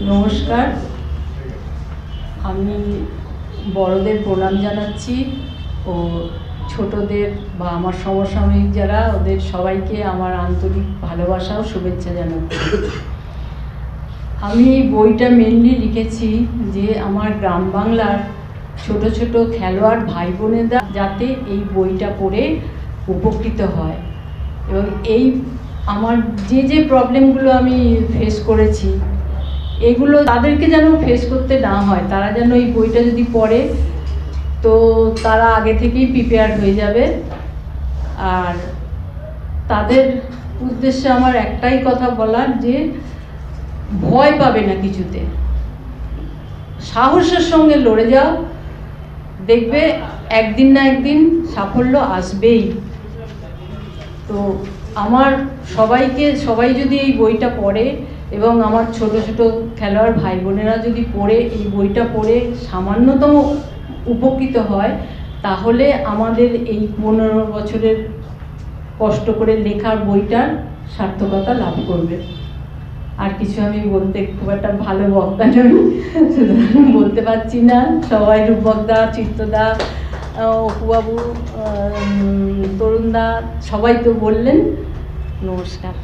নমস্কার। আমি বড়দের প্রণাম জানাচ্ছি ও ছোটদের বা আমার সমসাময়িক যারা, ওদের সবাইকে আমার আন্তরিক ভালোবাসা ও শুভেচ্ছা জানাচ্ছি। আমি এই বইটা মেনলি লিখেছি যে আমার গ্রাম বাংলার ছোট ছোট খেলোয়াড় ভাই বোনেরা যাতে এই বইটা পড়ে উপকৃত হয়। এবং এই আমার যে যে প্রবলেমগুলো আমি ফেস করেছি এগুলো তাদেরকে যেন ফেস করতে না হয়, তারা যেন এই বইটা যদি পড়ে, তো তারা আগে থেকেই প্রিপেয়ার হয়ে যাবে। আর তাদের উদ্দেশ্যে আমার একটাই কথা বলার যে, ভয় পাবে না কিছুতে। সাহসের সঙ্গে লড়ে যাও, দেখবে একদিন না একদিন সাফল্য আসবেই। তো আমার সবাইকে, সবাই যদি এই বইটা পড়ে এবং আমার ছোট ছোট খেলোয়াড় ভাই বোনেরা যদি পড়ে, এই বইটা পড়ে সামান্যতম উপকৃত হয়, তাহলে আমাদের এই পনেরো বছরের কষ্ট করে লেখার বইটার সার্থকতা লাভ করবে। আর কিছু আমি বলতে, খুব একটা ভালো বক্তা নই, সুতরাং বলতে পারছি না। সবাই রূপকদা চিত্তদা অপুবাবু তরুণদা, সবাই তো বললেন। নমস্কার।